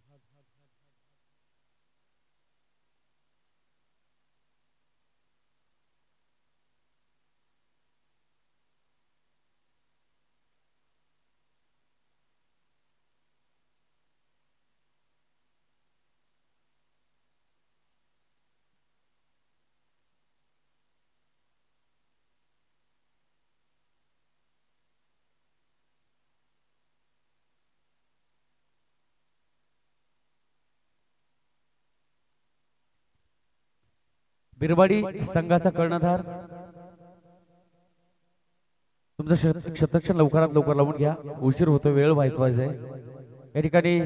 ভাগ ভাগ बिरवाडी संघाचा कर्णधार. तुमचं शतक्षण लवकरात लवकर लावून घ्या. उशीर होतो वेळ व्हायचं व्हायचंय या ठिकाणी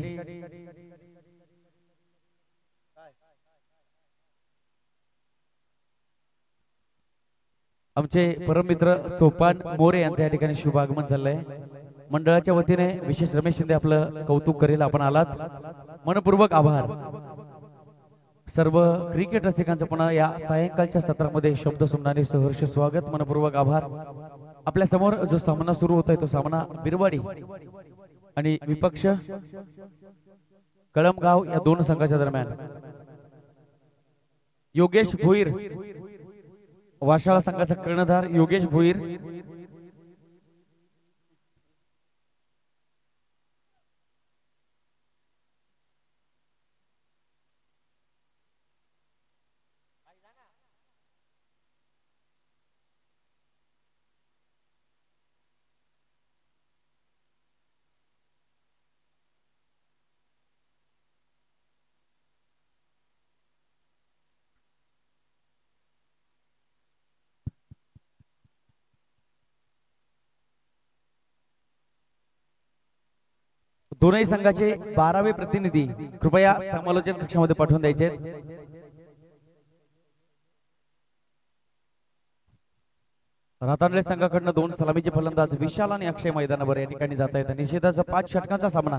आमचे परममित्र सोपान मोरे यांचं या ठिकाणी शुभ आगमन झालंय. मंडळाच्या वतीने विशेष रमेश शिंदे आपलं कौतुक करेल. आपण आलात. मनपूर्वक आभार. सर्व क्रिकेट रसिकांचं पुन्हा या सायंकाळच्या सत्रामध्ये शब्द सुमनाने सहर्ष स्वागत मनपूर्वक आभार. आपल्यासमोर जो सामना सुरू होतोय तो सामना बिरवाडी आणि विपक्ष कळमगाव या दोन संघाच्या दरम्यान. योगेश भोईर वाशाळा संघाचा कर्णधार योगेश भोईर दोनही संघाचे बारावे प्रतिनिधी कृपया समालोचन कक्षामध्ये पाठवून द्यायचे रातांडले संघाकडनं दोन सलामीचे फलंदाज विशाल आणि अक्षय मैदानावर या ठिकाणी जात आहेत निषेधाचा पाच षटकांचा सामना.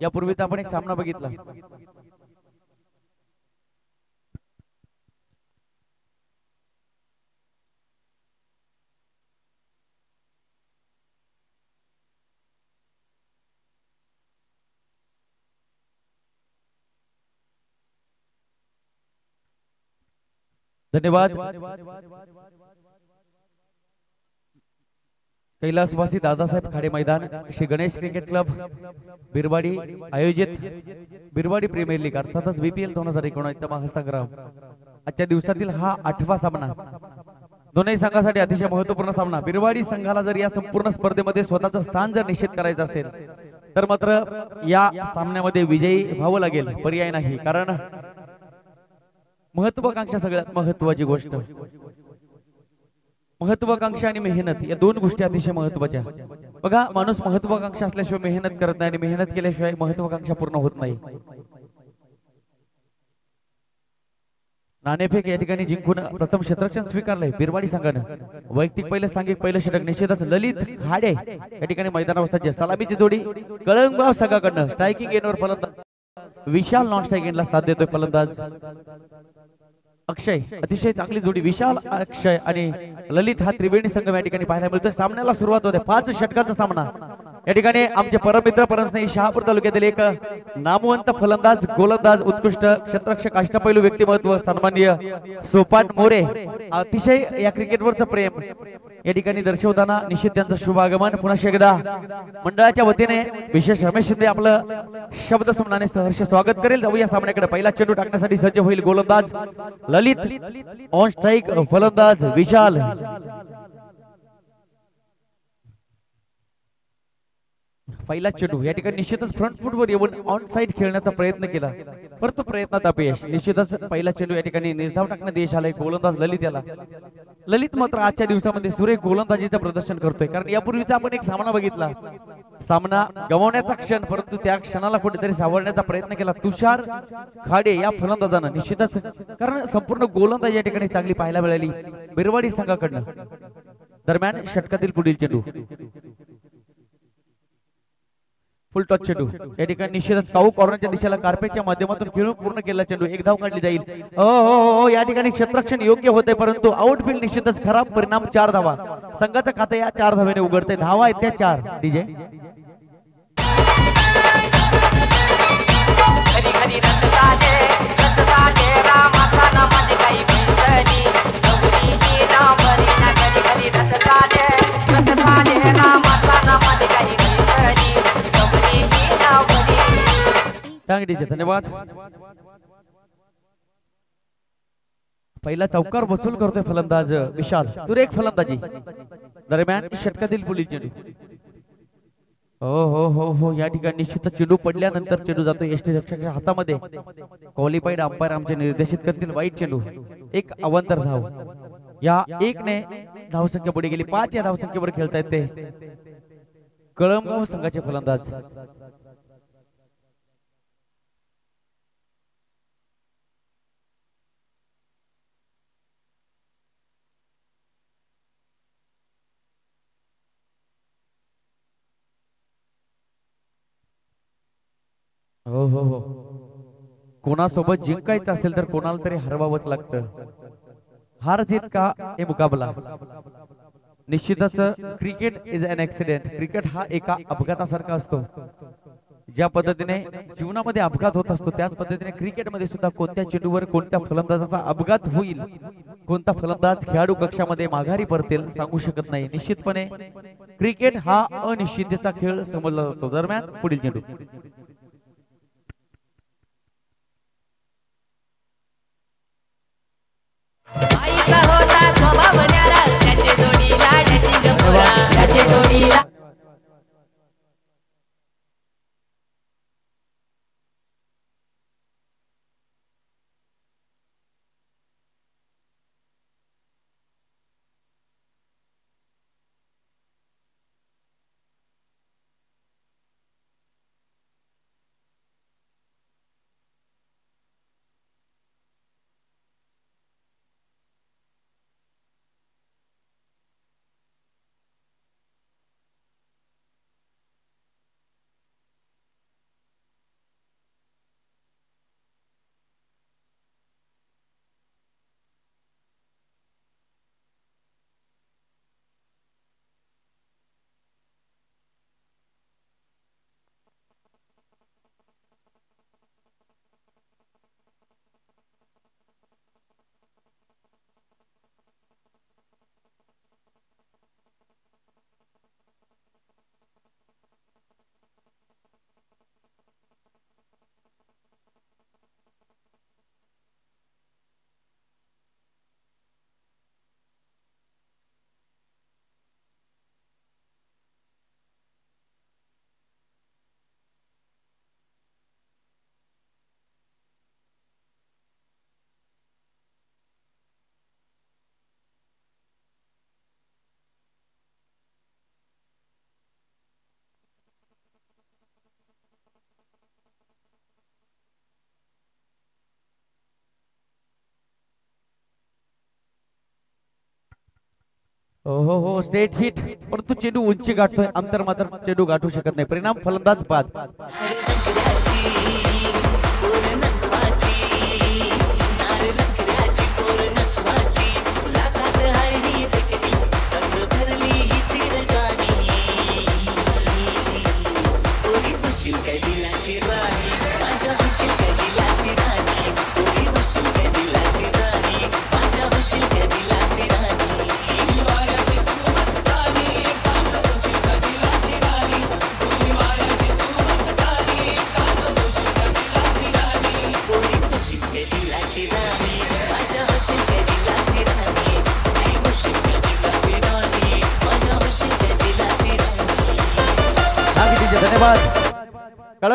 यापूर्वीच आपण एक सामना बघितला. धन्यवाद। कैलासवासी दादासाहेब खाडे मैदान श्री गणेश क्रिकेट क्लब बिरवाडी आयोजित बिरवाडी प्रीमियर लीग अर्थातच बीपीएल दोन हजार एकोणीसचा महासंग्राम. आजच्या दिवसातील हा आठवा सामना. दोन्ही संघासाठी अतिशय महत्त्वपूर्ण सामना. बिरवाडी संघाला जर या संपूर्ण स्पर्धेमध्ये स्वतःचं स्थान जर निश्चित करायचं असेल तर मात्र या सामन्यामध्ये विजयी व्हावं लागेल. पर्याय नाही. कारण महत्वाकांक्षा सगळ्यात महत्वाची गोष्ट. महत्वाकांक्षा आणि मेहनत या दोन गोष्टी अतिशय महत्त्वाच्या. बघा माणूस महत्वाकांक्षा असल्याशिवाय मेहनत करत नाही आणि मेहनत केल्याशिवाय महत्वाकांक्षा पूर्ण होत नाही. नाणेफेक या ठिकाणी जिंकून प्रथम क्षेत्ररक्षण स्वीकारलंय बिरवाडी संघानं. वैयक्तिक पहिले सांघिक पहिलं षटक निषेधच ललित खाडे या ठिकाणी मैदानावर सज्ज. सलामीची जोडी कळंगाव संघाकडनं. स्ट्रायकिंग गेनवर फलंदाज. विशाल नॉन स्ट्रायकिंगला साथ देतोय फलंदाज. अक्षय अतिशय चांगली जोडी विशाल अक्षय आणि ललित हा त्रिवेणी संघ या ठिकाणी पाहायला मिळतो सामन्याला सुरुवात होते. पाच षटकांचा सामना. या ठिकाणी आमचे परमित्र परमस्नेही शहापूर तालुक्यातील एक नामवंत फलंदाज गोलंदाज उत्कृष्ट क्षेत्रक्षक अष्टपैलू व्यक्तिमत्व सन्माननीय सोपान मोरे अतिशय या क्रिकेटवरचं प्रेम या ठिकाणी दर्शवताना निश्चित त्यांचं शुभ आगमन पुन्हा एकदा मंडळाच्या वतीने विशेष रमेश शिंदे आपलं शब्द सुमनाने सहर्ष स्वागत करेल. जाऊया सामन्याकडे पहिला चेंडू टाकण्यासाठी सज्ज होईल गोलंदाज ललित ऑन स्ट्राईक फलंदाज विशाल. पहिला चेंडू. या ठिकाणी निश्चितच फ्रंट फुटवर येऊन ऑन साईड खेळण्याचा प्रयत्न केला. परंतु प्रयत्नात अपयश. निश्चितच पहिला चेंडू या ठिकाणी निर्धाव टाकण्यात यश आलाय गोलंदाज ललित याला ललित मात्र आजच्या दिवसामध्ये सुरेख गोलंदाजीचं प्रदर्शन करतोय. कारण यापूर्वीचा आपण एक सामना बघितला. सामना गमावण्याचा क्षण परंतु त्या क्षणाला कुठेतरी सावरण्याचा प्रयत्न केला. तुषार खाडे या फलंदाजानं निश्चितच कारण संपूर्ण गोलंदाजी या ठिकाणी चांगली पाहायला मिळाली. बिरवाडी संघाकडनं. दरम्यान षटकातील पुढील चेंडू. फुल टॉच चेंडू या ठिकाणी निश्चितच काऊ कॉर्नरच्या दिशेला कार्पेटच्या माध्यमातून खेळून पूर्ण केला चेंडू एक धाव काढली जाईल. ओ, ओ, ओ, या ठिकाणी क्षेत्ररक्षण योग्य होते परंतु आउटफील्ड निश्चितच खराब परिणाम चार धावा. संघाचं खातं या चार धाव्याने उघडते धावा आहेत त्या चार. डीजे चांगलीचे धन्यवाद. पहिला चौकार वसूल करतोय फलंदाज विशाल. सुरेख फलंदाजी. दरम्यान षटकातील पुढील चेंडू. हो हो हो हो. या ठिकाणी निश्चित चेंडू पडल्यानंतर चेंडू जातो एस टी रक्षकाच्या हातामध्ये. क्वालिफाईड अंपायर आमचे निर्देशित करतील वाईट चेंडू. एक अवंतर धाव. या एक ने धावसंख्या पुढे गेली. पाच या धावसंख्येवर खेळता येते कळमगाव संघाचे फलंदाज. हो हो हो. कोणासोबत जिंकायचं असेल तर कोणाला तरी हरवावंच लागतं. हार जीत का हे मुकाबला? निश्चितच cricket is an accident cricket हा एका अपघातासारखा असतो. ज्या पद्धतीने जीवनामध्ये अपघात होत असतो त्याच पद्धतीने क्रिकेटमध्ये सुद्धा कोणत्या चेंडूवर कोणत्या फलंदाजाचा अपघात होईल कोणता फलंदाज खेळाडू कक्षामध्ये माघारी परतील सांगू शकत नाही. निश्चितपणे क्रिकेट हा अनिश्चिततेचा खेळ समजला जातो. दरम्यान पुढील चेंडू. होता स्वभाव न्यारा. त्याचे जोडी लाडाची गपोरा त्याचे जोडी हो हो हो स्टेट हिट परंतु चेंडू उंची गाठतोय. अंतर मात्र चेंडू गाठू शकत नाही. परिणाम फलंदाज बाद.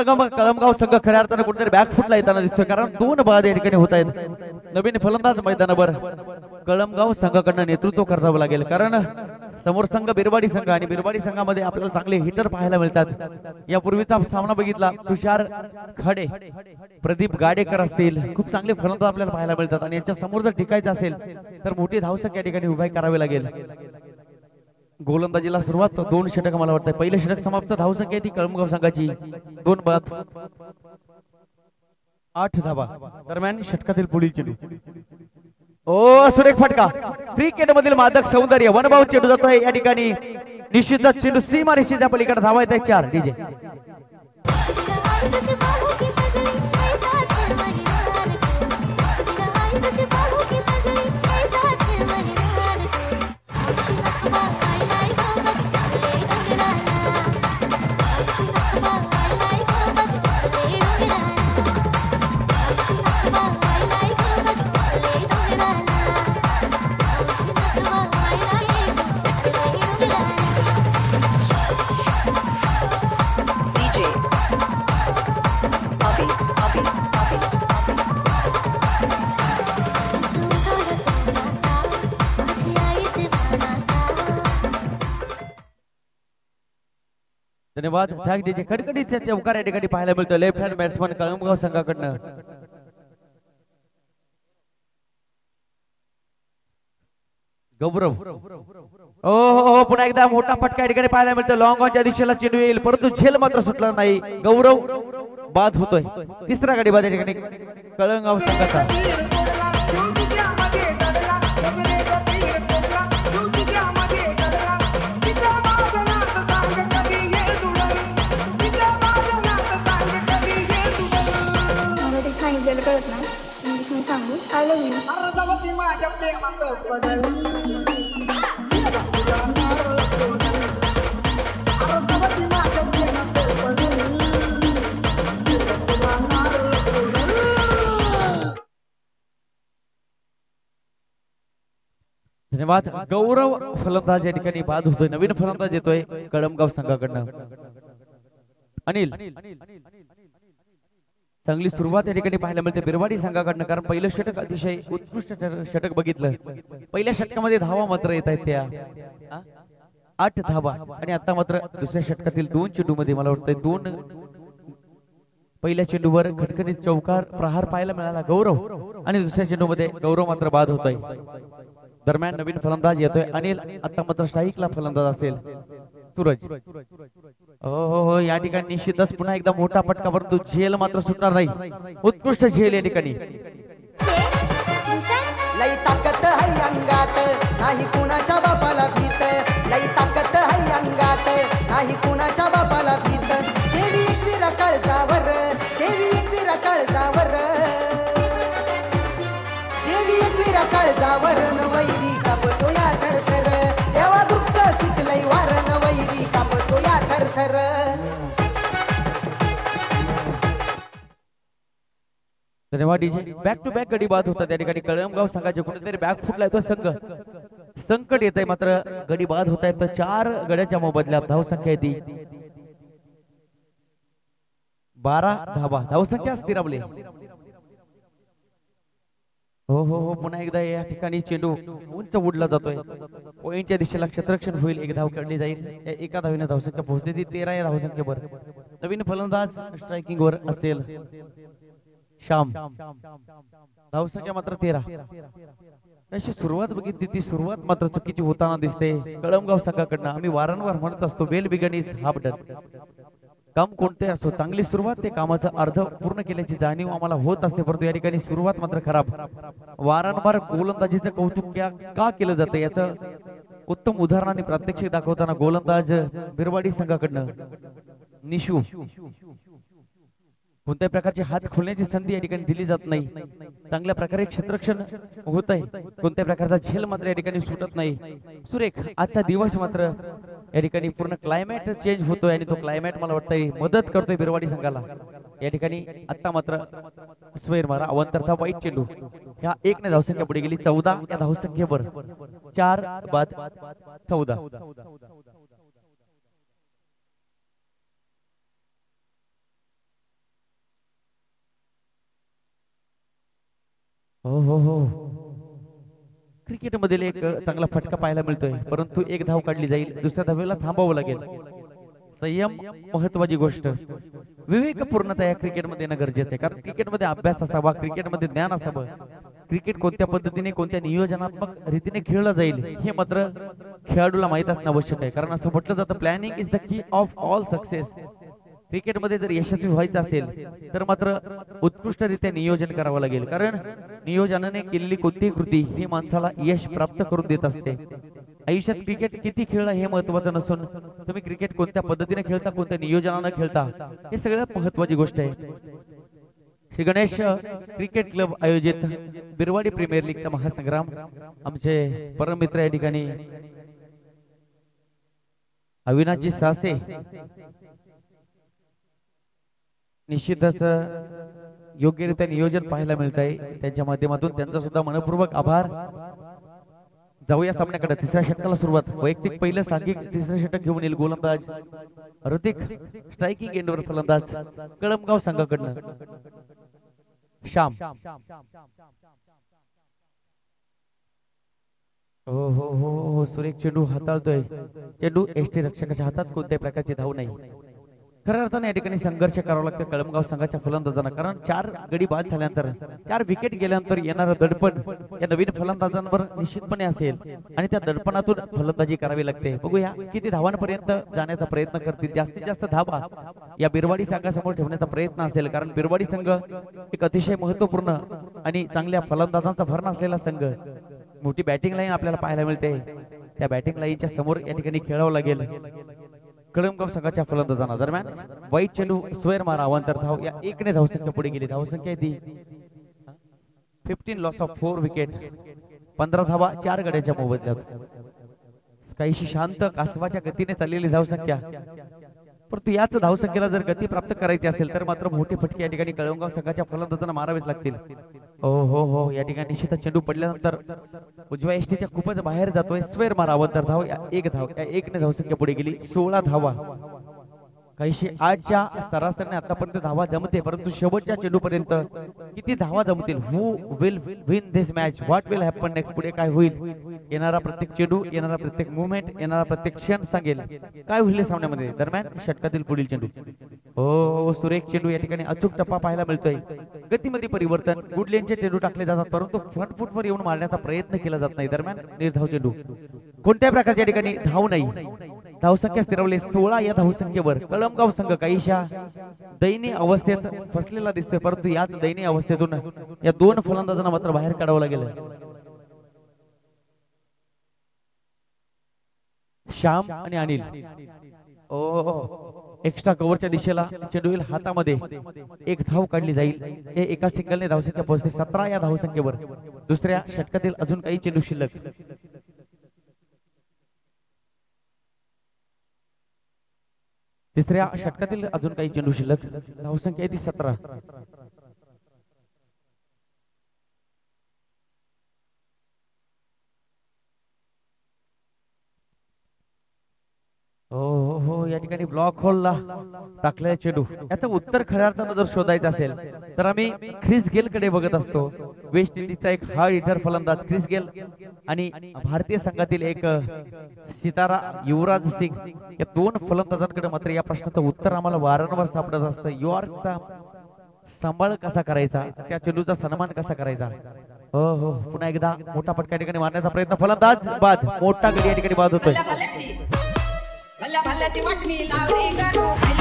कळगाव कलमगाव संघ खऱ्या अर्थाने कुठेतरी बॅक फुटला येताना दिसतोय. कारण दोन बाद या ठिकाणी होत आहेत. नवीन फलंदाज मैदानावर कळमगाव संघाकडनं नेतृत्व करावं लागेल. कारण समोर संघ बिरवाडी संघ आणि बिरवाडी संघामध्ये आपल्याला चांगले हिटर पाहायला मिळतात. यापूर्वीचा सामना बघितला. तुषार खडे प्रदीप गाडेकर असतील. खूप चांगले फलंदाज आपल्याला पाहायला मिळतात. आणि यांच्या समोर जर टिकायचं असेल तर मोठी धावसंख्या या ठिकाणी उभाई करावी लागेल. गोलंदाजीला सुरुवात दोन षटक मला वाटतं पहिले षटक समाप्त धावसंख्या आहे ती कळमगाव संघाची. दोन बाद. आठ धावा. दरम्यान षटकातील पुढील चेंडू. ओ सुरेख फटका. क्रिकेट मधील मादक सौंदर्य वनभाव चेंडू जातोय. या ठिकाणी निश्चितच चेंडू सीमा निश्चित पलीकडे धावा येत आहे चार डीजे. धन्यवाद. त्या खडखडीत चौकार या ठिकाणी पाहायला मिळतो. लेफ्ट हँड बॅट्समन कळमगाव संघाकडनं. गौरव. ओ हो हो पुन्हा एकदा मोठा फटका या ठिकाणी पाहायला मिळतो. लॉंग ऑनच्या दिशेला चेंडू येईल. परंतु झेल मात्र सुटला नाही. गौरव बाद होतोय. तिसरा गाडी बाद या ठिकाणी कळंगाव संघाचा. सांगू? आय लव्ह यू अर्धवती माझ्या प्रेमात पडली अर्धवती माझ्या प्रेमात धन्यवाद. गौरव फलंदाज या ठिकाणी बाद होतोय. नवीन फलंदाज येतोय. कळमगाव संघाकडनं. अनिल. चांगली सुरुवात या ठिकाणी पाहायला मिळते. बिरवाडी संघाकडनं कारण पहिलं षटक अतिशय उत्कृष्ट षटक बघितलं. पहिल्या षटकामध्ये धावा मात्र येत आहेत त्या. आठ धावा. आणि आता मात्र दुसऱ्या षटकातील दोन चेंडू मध्ये मला वाटतंय दोन पहिल्या चेंडूवर खटखणीत चौकार प्रहार पाहायला मिळाला. गौरव. आणि दुसऱ्या चेंडूमध्ये गौरव मात्र बाद होतोय. दरम्यान नवीन फलंदाज येतोय. अनिल आता मात्र शाईकला फलंदाज असेल. सूरज. हो, हो हो या ठिकाणी निश्चितच पुन्हा एकदा मोठा फटका परंतु झेल मात्र सुटणार नाही. उत्कृष्ट झेल या ठिकाणी. लई ताकत है अंगात नाही कुणाच्या बापाला भीत. लई ताकत है अंगात नाही कुणाच्या बापाला भीत. देवी एकवीरा काळजावर देवी एकवीरा काळजावर. देवी एकवीरा काळजावर नवैरी कापतो या थरथर धन्यवाद डीजे बॅक टू बॅक गडी बाद होता त्या ठिकाणी. कळमगाव संघाचे कुठेतरी बॅक फुटलाय तो संघ. संकट येत आहे मात्र गडी बाद होत आहेत. तर चार गड्याच्या मोबदल्यात धावसंख्या येते बारा धावा धावसंख्या स्थिरावली हो हो हो. पुन्हा एकदा या ठिकाणी चेंडू उंच उडला जातोय. पॉईंटच्या दिशेला क्षेत्रक्षण होईल. एक धाव काढली जाईल. एका धावीने धावसंख्या पोहोचते. ती तेरा या धावसंख्येवर. नवीन फलंदाज स्ट्रायकिंग वर असेल. श्याम. धावसंख्या मात्र तेरा. अशी सुरुवात बघितली ती सुरुवात मात्र चुकीची होताना दिसते. कळमगाव संघाकडनं आम्ही वारंवार म्हणत असतो well begun is half done काम कोणते असो चांगली सुरुवात ते कामाचं अर्ध पूर्ण केल्याची जाणीव आम्हाला होत असते परंतु या ठिकाणी सुरुवात मात्र खराब. वारंवार गोलंदाजीचं कौतुक का केलं जातं याचं उत्तम उदाहरणाने प्रात्यक्षिक दाखवताना गोलंदाज बिरवाडी संघाकडनं निशू. कोणत्याही प्रकारची हात खोलण्याची संधी या ठिकाणी दिली जात नाही. चांगल्या प्रकारे क्षेत्रक्षण होत आहे कोणत्या प्रकारचा झेल मात्र या ठिकाणी सुटत नाही. सुरेख आजचा दिवस मात्र या ठिकाणी पूर्ण क्लायमेट चेंज होतोय आणि तो क्लायमेट मला वाटतंय मदत करतोय बिरवाडी संघाला. या ठिकाणी आता मात्र स्वेर मारा अवंतरथा वाईट चेंडू. ह्या एक ने धावसंख्या पुढे गेली. चौदा या धावसंख्येवर. चार बाद चौदा. हो हो हो. क्रिकेटमधील एक चांगला फटका पाहायला मिळतोय. परंतु एक धाव काढली जाईल दुसऱ्या धावेला थांबावं लागेल. संयम महत्वाची गोष्ट. विवेकपूर्णता या क्रिकेटमध्ये येणं गरजेचं आहे. कारण क्रिकेटमध्ये अभ्यास असावा क्रिकेटमध्ये ज्ञान असावं. क्रिकेट कोणत्या पद्धतीने कोणत्या नियोजनात्मक रीतीने खेळलं जाईल हे मात्र खेळाडूला माहीत असणं आवश्यक आहे. कारण असं म्हटलं जातं planning is the key of all success क्रिकेटमध्ये जर यशस्वी व्हायचं असेल तर मात्र उत्कृष्टरित्या नियोजन करावं लागेल. कारण नियोजनाने केलेली कोणतीही कृती ही माणसाला यश प्राप्त करून देत असते. आयुष्यात क्रिकेट किती खेळलं हे महत्वाचं नसून तुम्ही क्रिकेट कोणत्या पद्धतीने खेळता कोणत्या नियोजनानं खेळता हे सगळ्यात महत्वाची गोष्ट आहे. श्री गणेश क्रिकेट क्लब आयोजित बिरवाडी प्रीमियर लीगचा महासंग्राम आमचे परममित्र या ठिकाणी अविनाशजी सासे निश्चितच योग्यरित्या नियोजन पाहायला मिळत आहे त्यांच्या माध्यमातून त्यांचा सुद्धा मनपूर्वक आभार. जाऊया सामन्याकडे. तिसऱ्या षटकाला सुरुवात. वैयक्तिक पहिलं सांघिक तिसरं षटक घेऊन येईल गोलंदाज ऋतिक. स्ट्रायकिंग एंडवर फलंदाज कळमगाव संघाकडनं. श्याम. हो, हो हो हो हो सुरेख चेंडू हाताळतोय. चेंडू एसटी रक्षकाच्या हातात कोणत्याही प्रकारची धाव नाही. खऱ्या अर्थाने या ठिकाणी संघर्ष करावा लागतं. कळमगाव संघाच्या फलंदाजांना. कारण चार गडी बाद झाल्यानंतर चार विकेट गेल्यानंतर येणारं दडपण या नवीन फलंदाजांवर निश्चितपणे असेल. आणि त्या दडपणातून फलंदाजी करावी लागते. बघूया किती धावांपर्यंत जाण्याचा प्रयत्न करतील. जास्तीत जास्त धावा या बिरवाडी संघासमोर ठेवण्याचा प्रयत्न असेल. कारण बिरवाडी संघ एक अतिशय महत्त्वपूर्ण आणि चांगल्या फलंदाजांचा भर नसलेला संघ. मोठी बॅटिंग लाईन आपल्याला पाहायला मिळते. त्या बॅटिंग लाईनच्या समोर या ठिकाणी खेळावं लागेल. कळमगाव संघाच्या फलंदाजांना दरम्यान वाईट चेंडू स्वेर मारा अवांतर धाव या एकने धावसंख्या पुढे गेली धावसंख्या ती. Fifteen loss of four wicket पंधरा धावा चार गड्याच्या मोबदल्यात. काहीशी शांत कासवाच्या गतीने चाललेली धावसंख्या परंतु याच धावसंख्येला जर गती प्राप्त करायची असेल तर मात्र मोठे फटके या ठिकाणी कळमगाव संघाच्या फलंदाजांना मारावेच लागतील. हो हो हो या ठिकाणी निश्चितच चेंडू पडल्यानंतर उजव्या एसटीच्या खूपच बाहेर जातोय. स्वेर मारावं तर धाव या एक धाव एक एकने धावसंख्या पुढे गेली. सोळा धावा. काहीशी आठच्या सरासरीने आतापर्यंत धावा जमते परंतु शेवटच्या चेंडू पर्यंत किती धावा जमतील? Who will win this match what will happen next पुढे काय होईल? येणारा प्रत्येक चेंडू येणारा प्रत्येक मुवमेंट येणारा प्रत्येक क्षण सांगेल. काय होईल सामन्यामध्ये? दरम्यान षटकातील पुढील चेंडू. हो सुरेख चेंडू या ठिकाणी अचूक टप्पा पाहायला मिळतोय. गतीमध्ये परिवर्तन. गुडलेनचे चेंडू टाकले जातात परंतु फ्रंट फुट वर येऊन मारण्याचा प्रयत्न केला जात नाही. दरम्यान निर्धाव चेंडू. कोणत्या प्रकारच्या ठिकाणी धाव नाही. धावसंख्या स्थिरवले सोळा या धावसंख्येवर. कळमगाव संघ काहीशा दयनीय अवस्थेत फसलेला दिसतोय. परंतु याच दयनीय अवस्थेतून या दोन फलंदाजांना मात्र बाहेर काढावं लागेल. श्याम आणि अनिल. ओ एक्स्ट्रा कव्हरच्या दिशेला चेंडू हातामध्ये एक धाव काढली जाईल. हे एका सिंगलने धावसंख्या पोहोचते सतरा या धावसंख्येवर. दुसऱ्या षटकातील अजून काही चेंडू शिल्लक. तिसऱ्या षटकातील अजून काही चेंडू शिल्लक धावसंख्या आहे सतरा. हो हो हो या ठिकाणी ब्लॉक होलला टाकलाय चेंडू. याचं उत्तर खऱ्या अर्थानं जर शोधायचं असेल तर आम्ही ख्रिस गेल कडे बघत असतो. वेस्ट इंडिजचा एक हा इटर फलंदाज ख्रिस गेल आणि भारतीय संघातील एक सितारा युवराज सिंग या दोन फलंदाजांकडे मात्र या प्रश्नाचं उत्तर आम्हाला वारंवार सापडत असतं. युआरचा सांभाळ कसा करायचा? त्या चेंडूचा सन्मान कसा करायचा? हो हो. पुन्हा एकदा मोठा फटका या ठिकाणी मारण्याचा प्रयत्न. फलंदाज बाद. मोठा गडी या ठिकाणी बाद होतोय. भल्या भल्याची वाटणी लावली ग. तू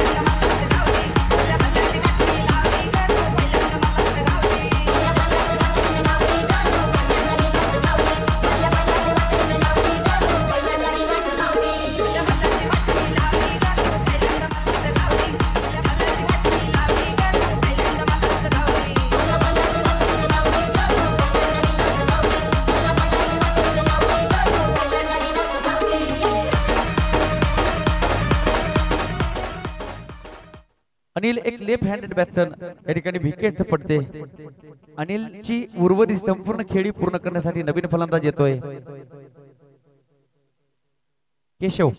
अनिल एक लेफ्ट हँडेड बॅट्समन या ठिकाणी विकेट पडते. अनिलची उर्वरित संपूर्ण खेळी पूर्ण करण्यासाठी नवीन फलंदाज येतोय. केशव.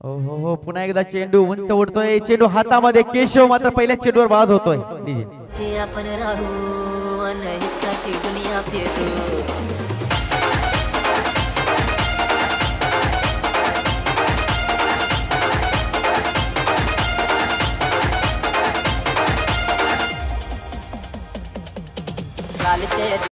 हो हो हो पुन्हा एकदा चेंडू उंच उडतोय चेंडू हातामध्ये केशव मात्र पहिल्या चेंडूवर बाद होतोय. आपण राहू दुनिया फिरू. lolly.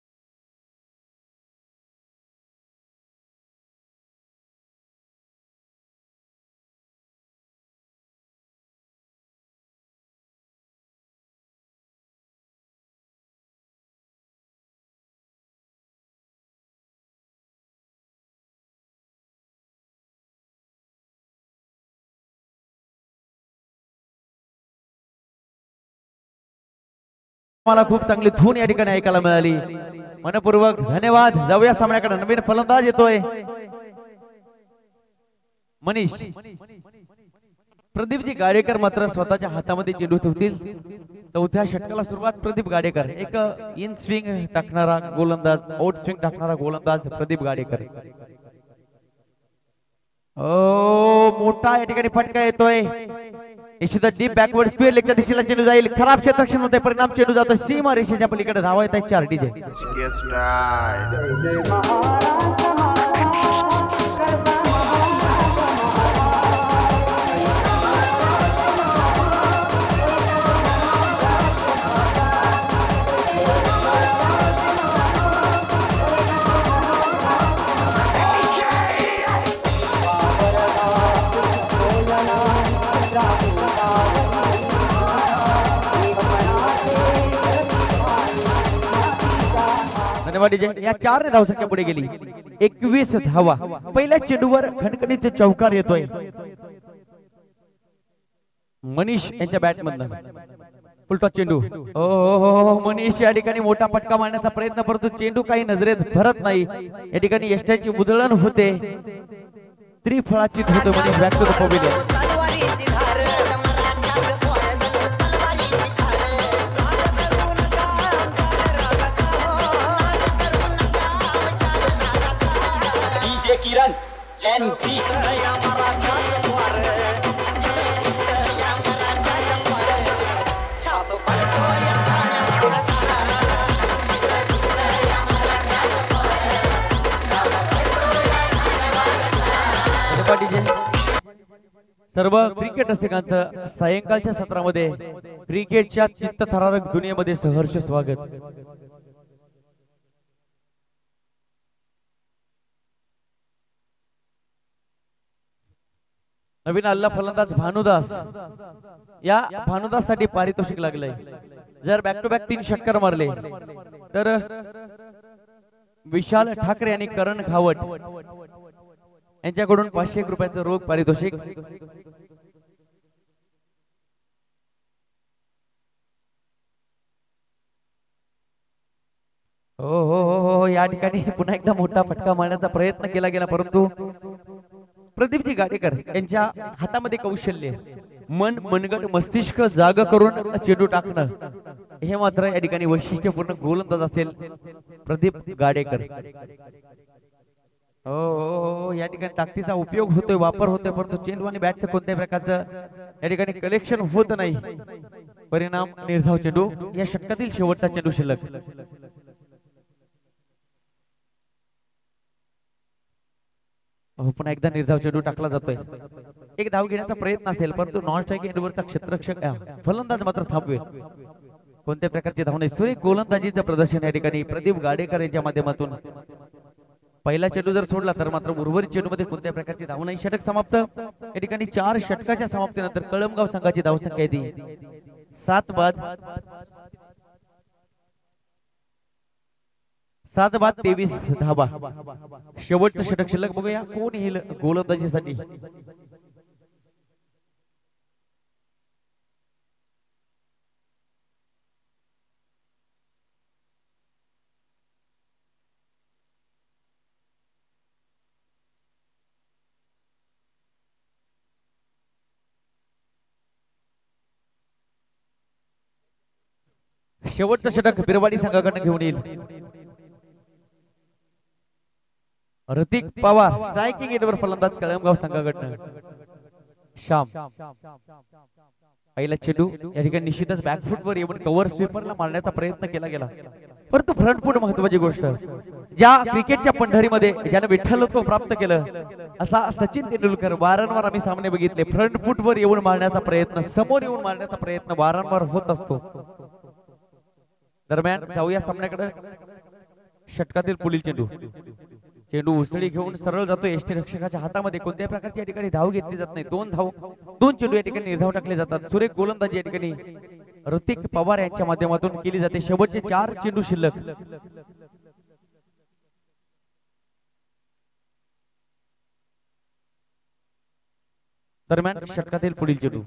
मला खूप चांगली धून या ठिकाणी ऐकायला मिळाली. मनपूर्वक धन्यवाद. जाऊया सामन्याकडे. नवीन फलंदाज येतोय. मनीष. प्रदीपजी गाडेकर मात्र स्वतःच्या हातामध्ये चेंडू ठेवतील. चौथ्या षटकाला सुरुवात प्रदीप गाडेकर. एक इन स्विंग टाकणारा गोलंदाज आउट स्विंग टाकणारा गोलंदाज प्रदीप गाडेकर. ओ मोठा या ठिकाणी फटका येतोय. निश्चित डीप बॅकवर्ड स्पीअर लेगच्या दिशेला चेंडू जाईल. खराब क्षेत्रक्षण होते परिणाम चेंडू जातो. सीमा रेषेच्या पलीकडे धावा येत आहे चार डीजे Skate या चार धावसंख्या पुढे गेली. एकवीस धावा. पहिल्या चेंडूवर खणखणीत चौकार येतोय. मनीष यांच्या बॅट मधनं उलटा चेंडू. ओ हो मनीष या ठिकाणी मोठा फटका मारण्याचा प्रयत्न परंतु चेंडू काही नजरेत भरत नाही. या ठिकाणी यष्ट्याची उधळण होते. त्रिफळाची होते. मनीष बॅक सर्व क्रिकेट रसिकांचं सायंकाळच्या सत्रामध्ये क्रिकेटच्या चित्तथरारक दुनियेमध्ये सहर्ष स्वागत. नवीन अल्ला फलंदाज भानुदास. या भानुदाससाठी पारितोषिक लागलंय. जर बॅक टू बॅक तीन षटकार मारले तर विशाल ठाकरे आणि करण खावट यांच्याकडून पाचशे एक रुपयाचं रोख पारितोषिक. हो हो हो हो हो, या ठिकाणी पुन्हा एकदा मोठा फटका मारण्याचा प्रयत्न केला गेला परंतु प्रदीपजी गाडेकर यांच्या हातामध्ये कौशल्य मन मनगट मस्तिष्क जाग करून चेंडू टाकणं हे मात्र या ठिकाणी वैशिष्ट्यपूर्ण गोलंदाज असेल प्रदीप गाडेकर. हो, हो हो, हो या ठिकाणी ताकदीचा उपयोग होतोय वापर होतोय परंतु चेंडू आणि बॅटचं कोणत्याही प्रकारचं या ठिकाणी कलेक्शन होत नाही. परिणाम निर्धाव चेंडू या षटकातील शेवटचा चेंडू शिल्लक. पुन्हा एकदा निर्धाव चेंडू टाकला जातोय. एक धाव घेण्याचा प्रयत्न असेल परंतु नॉन स्ट्राईक एंडवरचा क्षेत्ररक्षक फलंदाज मात्र थांबवेल कोणत्या प्रकारची धावणे? सुरे गोलंदाजीचं प्रदर्शन या ठिकाणी प्रदीप गाडेकर यांच्या माध्यमातून. पहिला चेंडू जर सोडला तर मात्र उर्वरित चेडू मध्ये कोणत्या प्रकारची धाव नाही षटक समाप्त. या ठिकाणी चार षटकाच्या समाप्तीनंतर कळमगाव संघाची धावसंख्या येते सात बाद. सात बाद तेवीस धाबा शेवटचं षटक शिल्लक बघूया. कोण येईल गोलंदाजीसाठी? शेवटचं षटक बिरवाडी संघाकडनं घेऊन येईल. ऋतिक पवार स्ट्रायकिंग एंडवर फलंदाज कळमगाव संघाकडनं. श्याम. पहिला चेंडू या ठिकाणी निश्चितच बॅकफुट वर येऊन कव्हर स्वीपरला मारण्याचा प्रयत्न केला गेला. परंतु फ्रंट फूट महत्वाची गोष्ट. ज्या क्रिकेटच्या पंढरीमध्ये ज्यानं विठ्ठलत्व प्राप्त केलं असा सचिन तेंडुलकर वारंवार आम्ही सामने बघितले. फ्रंट फूट वर येऊन मारण्याचा प्रयत्न समोर येऊन मारण्याचा प्रयत्न वारंवार होत असतो. दरम्यान जाऊया सामन्याकडे. षटकातील पुढील चेंडू. चेंडू उसळी घेऊन सरळ जातो एसटी रक्षकाच्या हातामध्ये कोणत्याही प्रकारची या ठिकाणी धाव घेतली जात नाही. दोन धाव दोन चेंडू या ठिकाणी निर्धाव टाकले जातात. सुरेख गोलंदाजी या ठिकाणी ऋतिक पवार यांच्या माध्यमातून केली जाते. शेवटचे चार चेंडू शिल्लक. दरम्यान षटकातील पुढील चेंडू.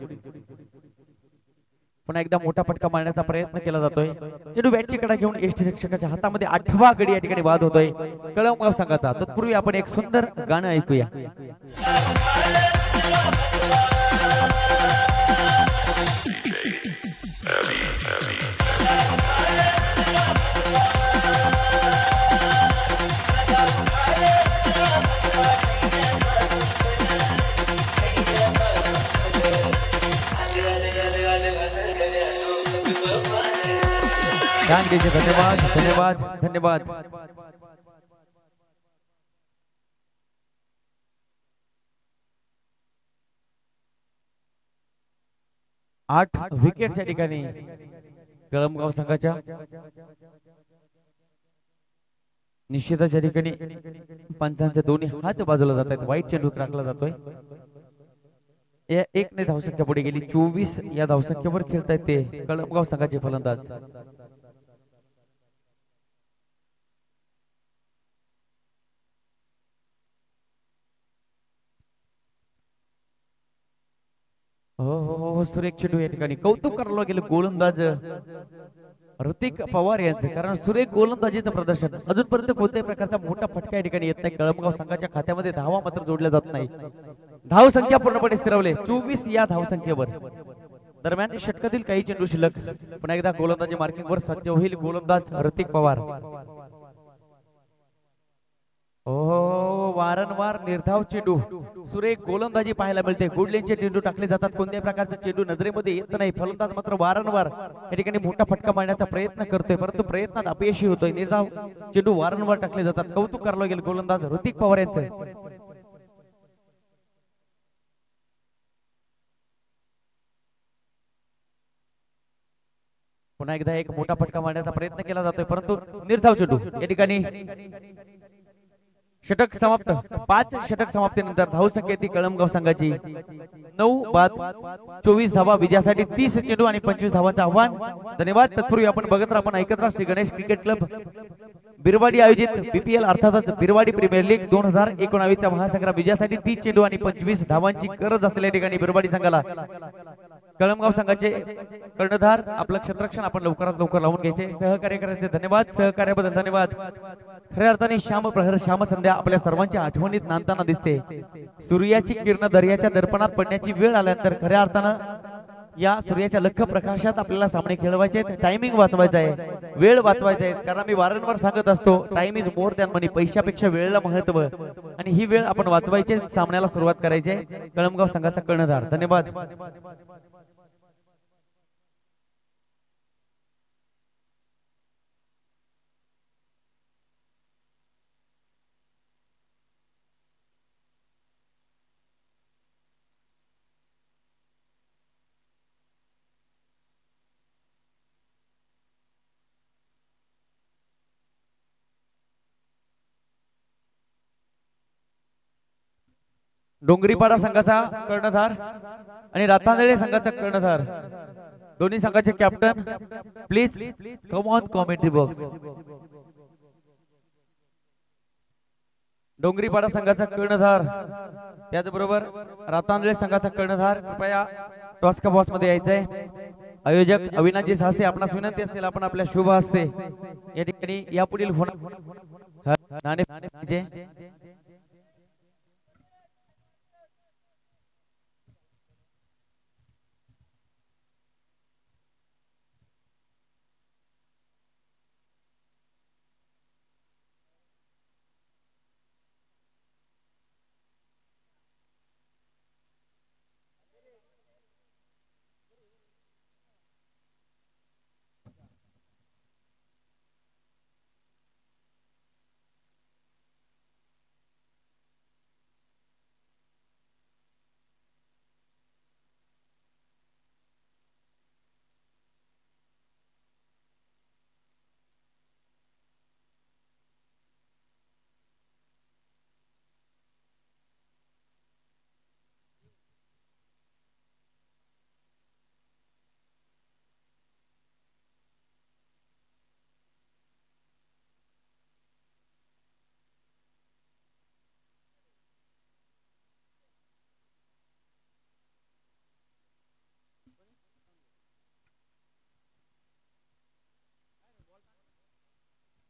पुन्हा एकदा मोठा फटका मारण्याचा प्रयत्न केला जातोय. चेंडू बॅटची कडा घेऊन एसटी शिक्षकाच्या हातामध्ये आठवा गडी या ठिकाणी वाद होतोय. कळमगाव संघाचा तत्पूर्वी आपण एक सुंदर गाणं ऐकूया. गांधीजी धन्यवाद धन्यवाद धन्यवाद। आठ विकेटच्या ठिकाणी कळमगाव संघाच्या निश्चिताच्या ठिकाणी पंचांचे दोन्ही हात बाजूला जात आहेत. वाईट चेंडूत राखला जातोय. या एक ने धावसंख्या पुढे गेली. चोवीस या धावसंख्येवर खेळतायत ते कळमगाव संघाचे फलंदाज. हो हो हो, हो सुरेख चेंडू या ठिकाणी. कौतुक करायला गेलं गोलंदाज. ऋतिक पवार यांचं कारण सुरेख गोलंदाजीचं प्रदर्शन. अजूनपर्यंत कोणत्याही प्रकारचा मोठा फटका या ठिकाणी येत नाही. कळमगाव संघाच्या खात्यामध्ये धावा मात्र जोडल्या जात नाही. धाव संख्या पूर्णपणे स्थिरवले चोवीस या धावसंख्येवर दरम्यान षटकातील काही चेंडू शिल्लक पुन्हा एकदा गोलंदाजी मार्किंगवर सज्ज होईल गोलंदाज ऋतिक पवार. हो वारंवार निर्धाव चेंडू. सुरेख गोलंदाजी पाहायला मिळते. गुडलेनचे चेंडू टाकले जातात. कोणत्याही प्रकारचे चेंडू नजरेमध्ये येत नाही. फलंदाज मात्र वारंवार या ठिकाणी मोठा फटका मारण्याचा प्रयत्न करतोय. परंतु प्रयत्नात अपयशी होतोय. निर्धाव चेंडू वारंवार टाकले जातात. कौतुक करलं गेलं गोलंदाज ऋतिक पवार यांचं. पुन्हा एकदा एक मोठा फटका मारण्याचा प्रयत्न केला जातोय. परंतु निर्धाव चेंडू या ठिकाणी षटक समाप्त. पाच षटक समाप्तीनंतर धावसंख्या ती कळमगाव संघाची नऊ बाद चोवीस धावा. विजयासाठी तीस चेंडू आणि पंचवीस धावांचं आव्हान. धन्यवाद. तत्पूर्वी आपण बघत आपण ऐकत राहा श्री गणेश क्रिकेट क्लब. बिरवाडी आयोजित बीपीएल अर्थातच बिरवाडी प्रीमियर लीग दोन हजार एकोणावीसच्या महासंग्राम विजयासाठी तीस चेंडू आणि पंचवीस धावांची गरज असलेल्या ठिकाणी बिरवाडी संघाला कळमगाव संघाचे कर्णधार आपलं क्षेत्रक्षण आपण लवकरात लवकर लावून घ्यायचे. सहकार्य करायचे धन्यवाद. सहकार्याबद्दल धन्यवाद. खऱ्या अर्थाने श्याम प्रहर श्याम संध्या आपल्या सर्वांच्या आठवणीत नांदताना दिसते. सूर्याची किरण दर्याच्या दर्पणात पडण्याची वेळ आल्यानंतर खऱ्या अर्थानं या सूर्याच्या लख प्रकाशात आपल्याला सामने खेळवायचे टायमिंग वाचवायचा आहे. वेळ वाचवायचा आहे. कारण मी वारंवार सांगत असतो time is more than money पैशापेक्षा वेळेला महत्त्व. आणि ही वेळ आपण वाचवायची सामन्याला सुरुवात करायची कळमगाव संघाचा कर्णधार. धन्यवाद. डोंगरीपाडा संघाचा कर्णधार आणि रातांदळे संघाचा कर्णधार. दोन्ही संघाचे captain please come on commentary box Dongripada संघाचा कर्णधार त्याचबरोबर रातांदळे संघाचा कर्णधार. कृपया टॉस्का बॉक्समध्ये यायचंय. आयोजक अविनाशजी सासे आपणास विनंती असतील आपण आपल्या शुभ हस्ते या ठिकाणी यापुढील फोन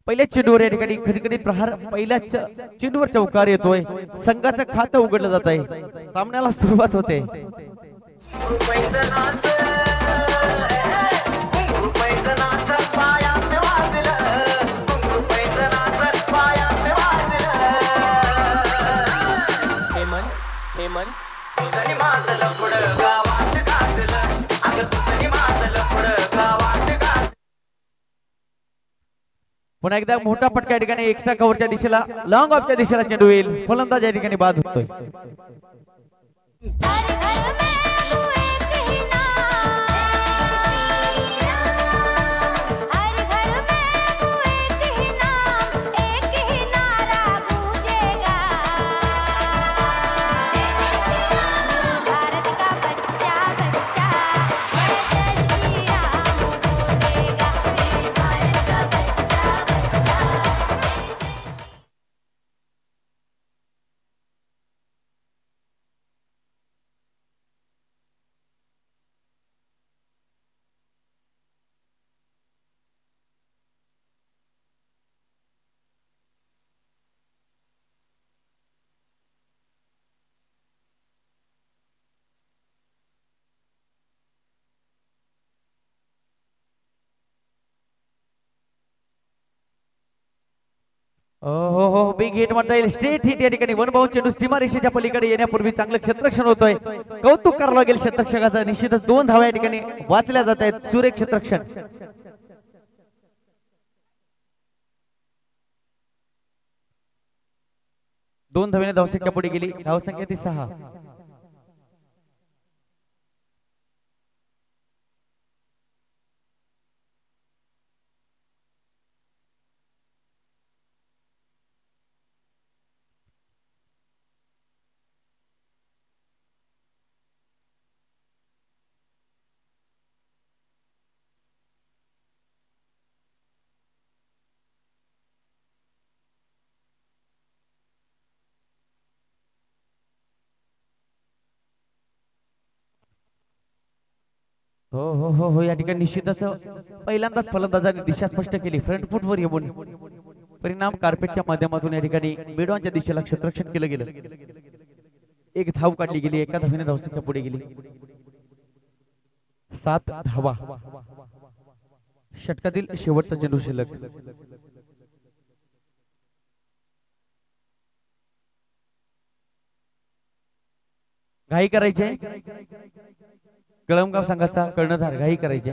पहिल्या चेंडूवर या ठिकाणी खडखडीत प्रहार पहिल्याच चेंडूवर चौकार येतोय. संघाचं खातं उघडलं जात आहे सामन्याला सुरुवात होते. हेमंत हेमंत पुन्हा एकदा मोठा फटका या ठिकाणी एक्स्ट्रा कव्हरच्या दिशेला लॉंग ऑफच्या दिशेला चेंडू येईल. फलंदाज या ठिकाणी बाद होतोय. हो हो बिग हिट म्हणता येईल स्ट्रेट हिट या ठिकाणी. वन चेंडू सीमा रेषेच्या पलीकडे येण्यापूर्वी चांगलं क्षेत्रक्षण होतोय. कौतुक करावं लागेल क्षेत्रक्षकाचं निश्चितच दोन धावा या ठिकाणी वाचल्या जात आहेत. सुरेख क्षेत्रक्षण दोन धावेने धावसंख्या पुढे गेली. धावसंख्या ती सहा. हो हो हो हो या ठिकाणी निश्चितच पहिल्यांदाच फलंदाजाने दिशा स्पष्ट केली. फ्रंट फुटवर येऊन परिणाम कार्पेटच्या माध्यमातून या ठिकाणी मिडॉनच्या दिशेला क्षेत्ररक्षण केलं गेलं. एक धाव काढली गेली एका धावीने धावसंख्या पुढे गेली. सात धावा. षटकातील शेवटचा चेंडू शिल्लक घाई करायचे कळमगाव संघाचा कर्णधार घाई करायचे.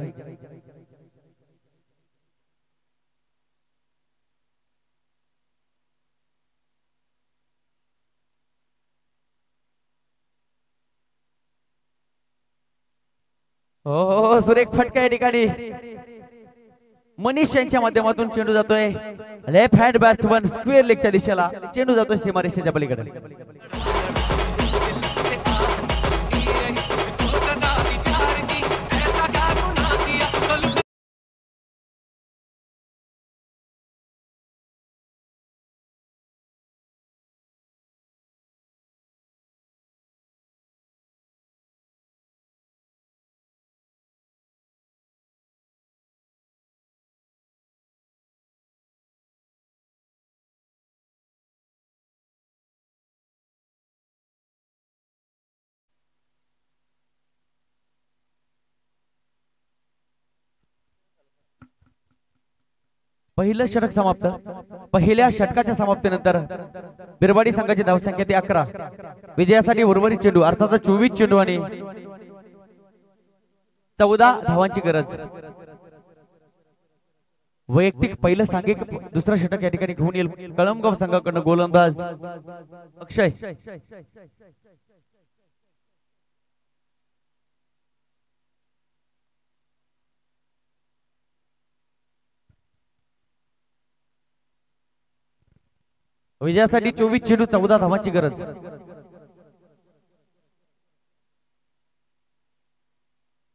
हो हो हो, सुरेख फटका या ठिकाणी. मनीष यांच्या माध्यमातून चेंडू जातोय. लेफ्ट हँड बॅट्समन स्क्वेअर लेगच्या दिशेला चेंडू जातोय सीमारेषेच्या पलीकडे. पहिलं षटक समाप्त. पहिल्या षटकाच्या समाप्तीनंतर बिरबाडी संघाची धावसंख्या ती अकरा. विजयासाठी उर्वरित चेंडू अर्थात चोवीस चेंडू आणि चौदा धावांची गरज. वैयक्तिक पहिलं सांघिक दुसरं षटक या ठिकाणी घेऊन येईल कळमगाव संघाकडनं गोलंदाज अक्षय. विजयासाठी चोवीस चेंडू चौदा धावांची गरज.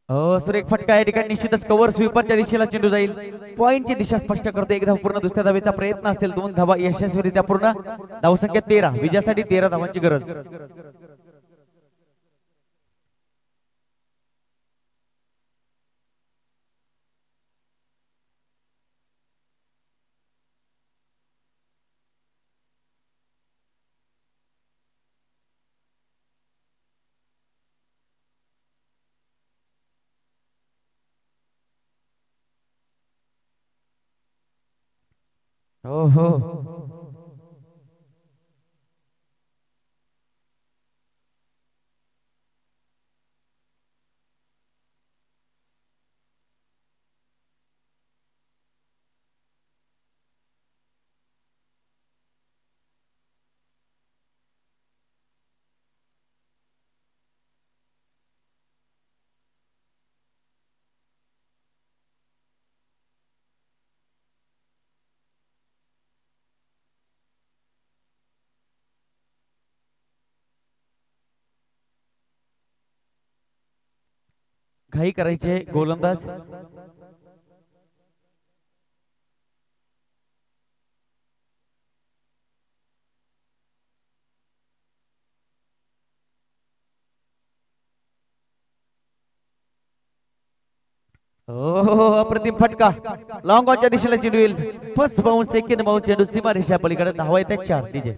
हो सुरेख फटका या ठिकाणी निश्चितच कव्हर स्वीपरच्या दिशेला चेंडू जाईल. पॉईंटची दिशा स्पष्ट करतो. एक धाव पूर्ण दुसऱ्या धावेचा प्रयत्न असेल. दोन धावा यशस्वीरित्या पूर्ण. धावसंख्या तेरा. विजयासाठी तेरा धावांची गरज. हो हो घाई करायचे गोलंदाज. हो अप्रतिम फटका. लॉंग ऑनच्या दिशेला चेंडू येईल फर्स्ट बाउंड सेकंड बाउंड चेंडू सीमा रेषा पलीकडे धावायचा चार. डीजे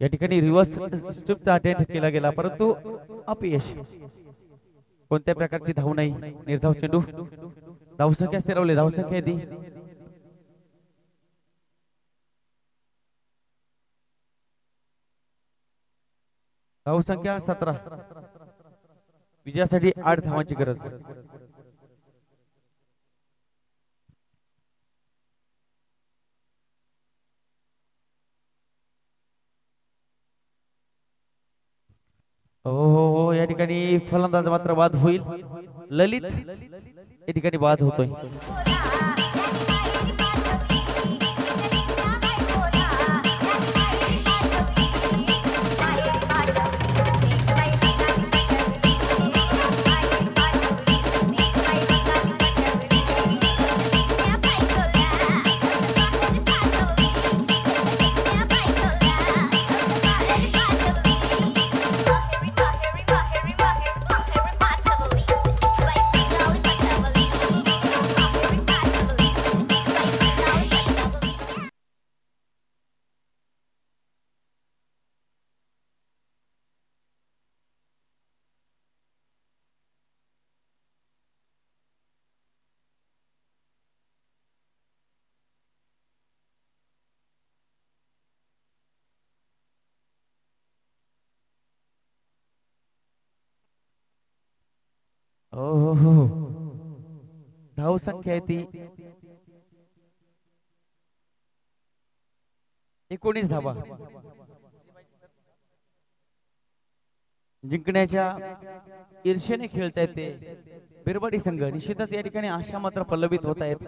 या ठिकाणी रिव्हर्स स्ट्रिपचा अटेम्प्ट केला गेला परंतु अपयश. कोणत्या प्रकारची धाव नाही. निर्धाव चेंडू. धावसंख्या स्थिरवले धावसंख्या दी धावसंख्या सतरा. विजयासाठी आठ धावांची गरज. हो, हो हो हो या ठिकाणी फलंदाज मात्र बाद होईल. ललित. या ठिकाणी बाद होतोय. हो हो हो हो. धावसंख्या आहे ती. एकोणीस धावा. जिंकण्याच्या ईर्षेने खेळतायत ते. बिरबाडी संघ निश्चितच या ठिकाणी आशा मात्र पल्लवित होत आहेत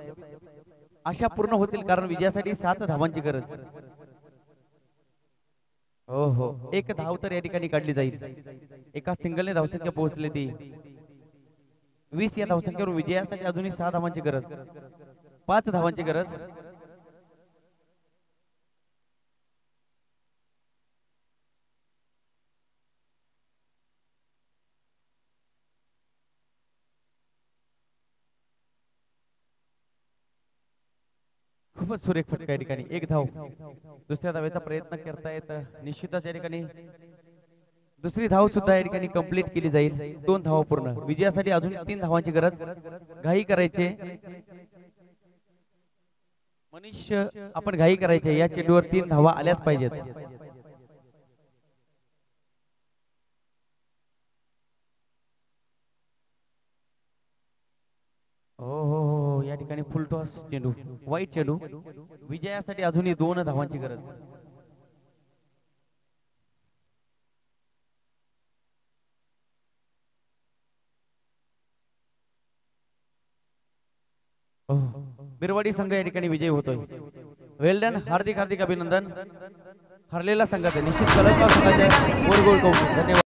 आशा पूर्ण होतील कारण विजयासाठी सात धावांची गरज. हो हो एक धाव तर या ठिकाणी काढली जाईल. एका सिंगलने धावसंख्या पोहोचली ती. वीस या धावसंख्येवर विजयासाठी अजूनही सहा धावांची गरज. पाच धावांची गरज. खूपच सुरेख फटका या ठिकाणी. एक धाव. दुसऱ्या धावेचा प्रयत्न करतायत निश्चितच या ठिकाणी दुसरी धाव सुद्धा या ठिकाणी कंप्लीट केली जाईल. दोन धावा पूर्ण. विजयासाठी अजून तीन धावांची गरज. घाई करायचे. मनुष्य आपण घाई करायचे. या चेंडूवर तीन धावा आल्याच पाहिजेत. हो हो हो हो. या ठिकाणी फुल टॉस चेंडू. वाईट चेंडू. विजयासाठी अजूनही दोन धावांची गरज. बिरवाडी संघ या ठिकाणी विजय होतोय. वेल डन हार्दिक हार्दिक अभिनंदन. हरलेला संघाचे निश्चित कलंकाव गोल कौतुक. धन्यवाद.